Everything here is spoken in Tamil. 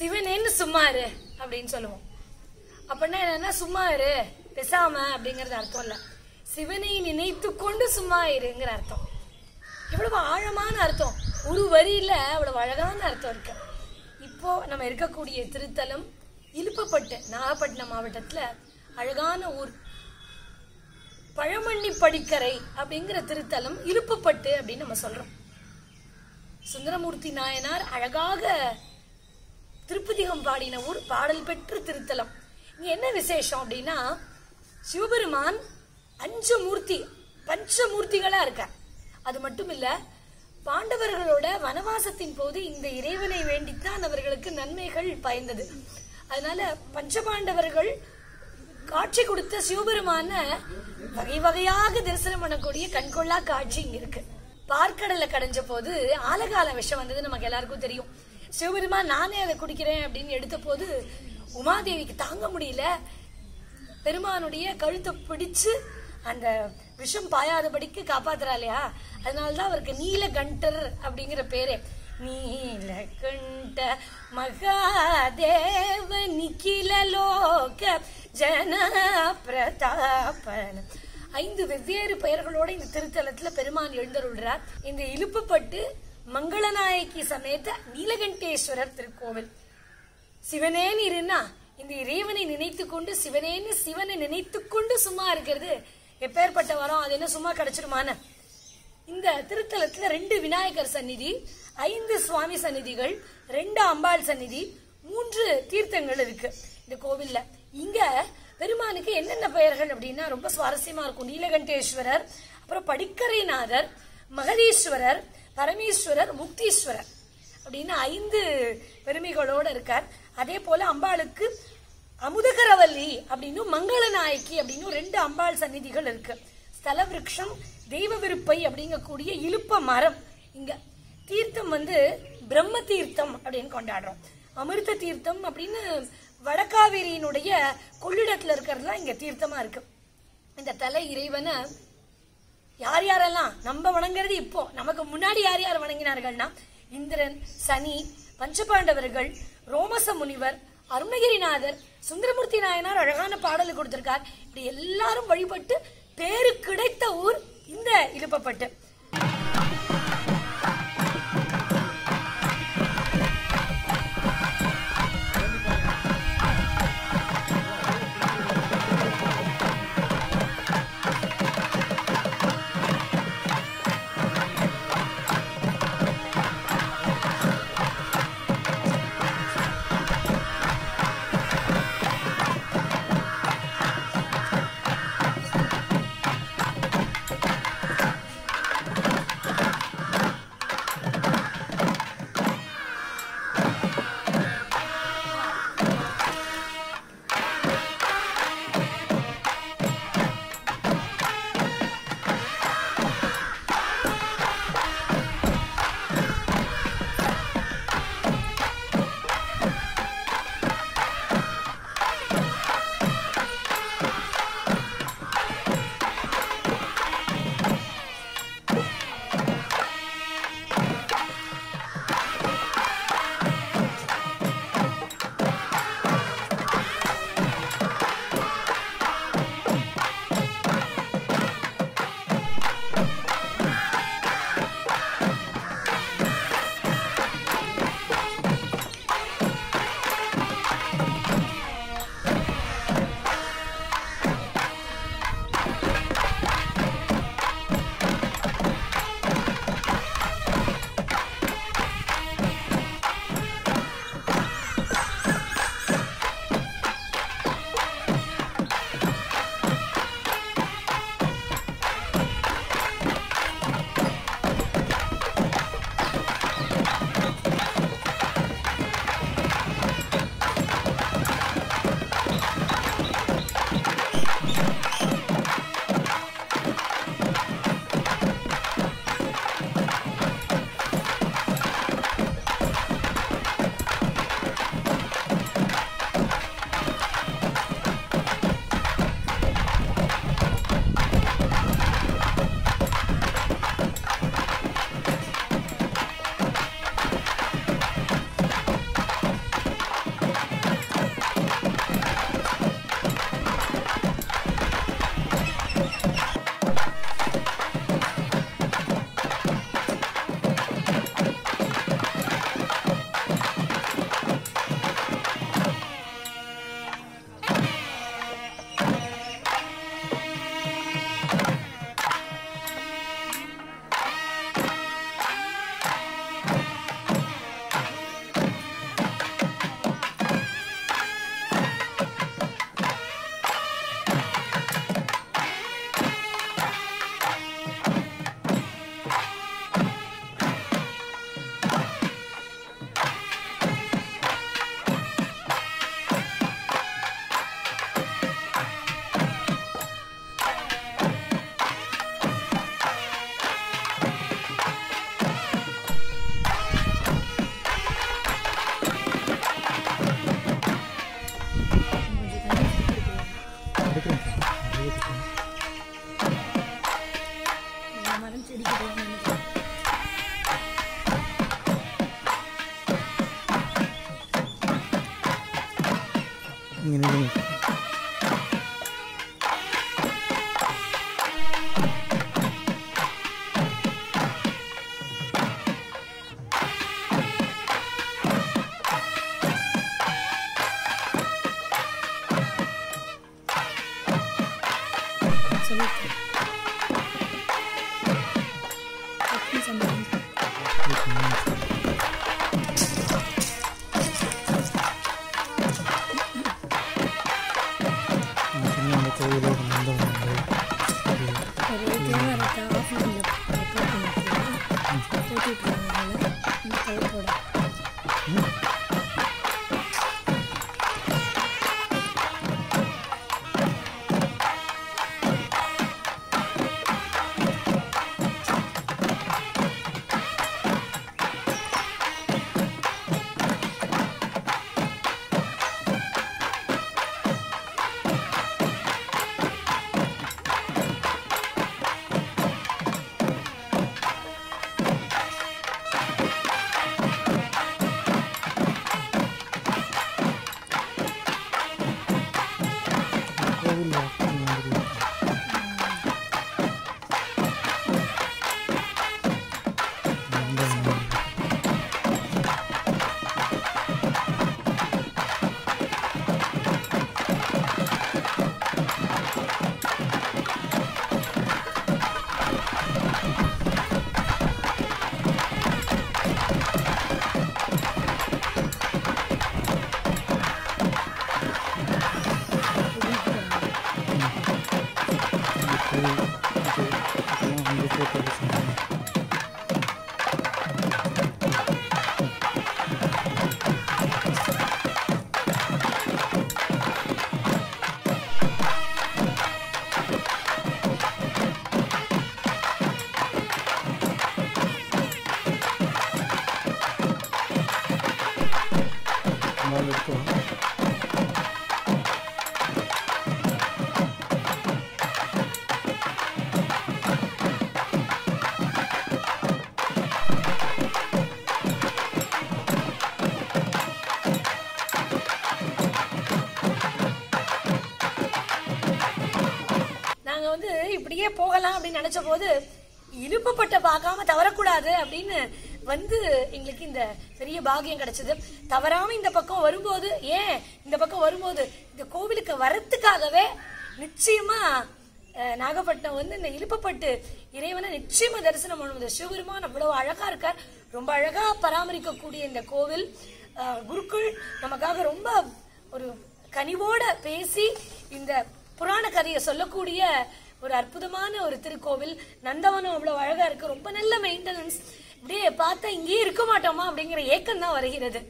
சிவனேன்னு சும்மா இரு அப்படின்னு சொல்லுவோம். அப்படின்னா என்னன்னா சும்மா இரு பெசாம அப்படிங்கறது அர்த்தம் இல்ல. சிவனை நினைத்து கொண்டு சும்மா இருங்கிற அர்த்தம். எவ்வளவு ஆழமான அர்த்தம். ஒரு வரியில அவ்வளவு அழகான அர்த்தம் இருக்கு. இப்போ நம்ம இருக்கக்கூடிய திருத்தலம் இலுப்பப்பட்டு நாகப்பட்டினம் மாவட்டத்துல அழகான ஊர். பழமண்ணி படிக்கரை அப்படிங்கிற திருத்தலம் இழுப்பப்பட்டு அப்படின்னு நம்ம சொல்றோம். சுந்தரமூர்த்தி நாயனார் அழகாக திருப்பதிகம் பாடின ஊர் பாடல் பெற்ற திருத்தலம். என்ன விசேஷம் அப்படின்னா சிவபெருமான் அஞ்சு மூர்த்தி பஞ்சமூர்த்திகளா இருக்க அது மட்டும் இல்ல பாண்டவர்களோட வனவாசத்தின் போது இந்த இறைவனை வேண்டித்தான் அவர்களுக்கு நன்மைகள் பயந்தது. அதனால பஞ்சபாண்டவர்கள் காட்சி கொடுத்த சிவபெருமான வகை வகையாக தரிசனம் பண்ணக்கூடிய கண்கொள்ளா காட்சி இங்க இருக்கு. பார்க்கடலை கடைஞ்ச போது ஆலகால விஷம் வந்தது நமக்கு எல்லாருக்கும் தெரியும். சிவபெருமான் நானே அதை குடிக்கிறேன் அப்படின்னு எடுத்த போது உமாதேவிக்கு தாங்க முடியல. பெருமானுடைய கழுத்தை பிடிச்சு அந்த விஷம் பாயாதபடிக்கு காப்பாத்துறா இல்லையா? அதனாலதான் அவருக்கு நீலகண்டர் அப்படிங்கிற பெயரே நீல கண்ட மகாதேவ நிக்கில லோக ஜன பிரதாபன ஐந்து வெவ்வேறு பெயர்களோட இந்த திருத்தலத்துல பெருமான் எழுந்தருள்றார். இந்த இழுப்புப்பட்டு மங்களநாயகி சமேத நீலகண்டேஸ்வரர் திருக்கோவில். சிவனேன்னு இருந்தா இந்த இறைவனை நினைத்து கொண்டு சிவனேன்னு சிவனை நினைத்து கொண்டு சும்மா இருக்கிறது. எப்பேற்பட்ட வரம் அது என்ன சும்மா கிடைச்சிருமான இந்த திருத்தலத்துல ரெண்டு விநாயகர் சந்நிதி ஐந்து சுவாமி சந்நிதிகள் ரெண்டு அம்பாள் சந்நிதி மூன்று தீர்த்தங்கள் இருக்கு இந்த கோவில்ல. இங்க பெருமானுக்கு என்னென்ன பெயர்கள் அப்படின்னா ரொம்ப சுவாரஸ்யமா இருக்கும். நீலகண்டேஸ்வரர் அப்புறம் படிக்கரைநாதர் மகதீஸ்வரர் பரமேஸ்வரர் முக்தீஸ்வரர் அப்படின்னு ஐந்து பெருமைகளோடு இருக்கார். அதே போல அம்பாளுக்கு அமுதகரவல்லி அப்படின்னு மங்களநாயக்கி அப்படின்னு ரெண்டு அம்பாள் சந்நிதிகள் இருக்கு. ஸ்தல விருட்சம் தெய்வ விருப்பை அப்படிங்கக்கூடிய இழுப்ப மரம். இங்க தீர்த்தம் வந்து பிரம்ம தீர்த்தம் அப்படின்னு கொண்டாடுறோம். அமிர்த தீர்த்தம் அப்படின்னு வடக்காவேரியினுடைய கொள்ளிடத்துல இருக்கிறதுலாம் இங்க தீர்த்தமா இருக்கு. இந்த தலை இறைவனை யார் யாரெல்லாம் நம்ம வணங்குறது இப்போ நமக்கு முன்னாடி யார் யார் வணங்கினார்கள்னா இந்திரன் சனி பஞ்சபாண்டவர்கள் ரோமச முனிவர் அருணகிரிநாதர் சுந்தரமூர்த்தி நாயனார் அழகான பாடல் கொடுத்திருக்கார். இப்படி எல்லாரும் வழிபட்டு பேரு கிடைத்த ஊர் இந்த இழுப்பப்பட்டு Gini gini. Absolutely. வழியே போகலாம் அப்படின்னு நினைச்ச போது இழுப்பப்பட்ட பார்க்காம தவறக்கூடாது அப்படின்னு வந்து எங்களுக்கு இந்த பெரிய பாகியம் கிடைச்சது. தவறாம இந்த பக்கம் வரும்போது ஏன் இந்த பக்கம் வரும்போது இந்த கோவிலுக்கு வரத்துக்காகவே நிச்சயமா நாகப்பட்டினம் வந்து இந்த இழுப்பப்பட்டு இறைவனை நிச்சயமா தரிசனம் பண்ணுவது சிவபெருமான் அவ்வளவு அழகா இருக்கார். ரொம்ப அழகா பராமரிக்கக்கூடிய இந்த கோவில். குருக்கள் நமக்காக ரொம்ப ஒரு கனிவோட பேசி இந்த புராண கதையை சொல்லக்கூடிய ஒரு அற்புதமான ஒரு திருக்கோவில். நந்தவனம் அவ்வளவு அழகா இருக்கு. ரொம்ப நல்ல மெயின்டெனன்ஸ் இப்படியே பார்த்தா இங்கேயே இருக்க மாட்டோமா அப்படிங்கிற ஏக்கம் தான் வருகிறது.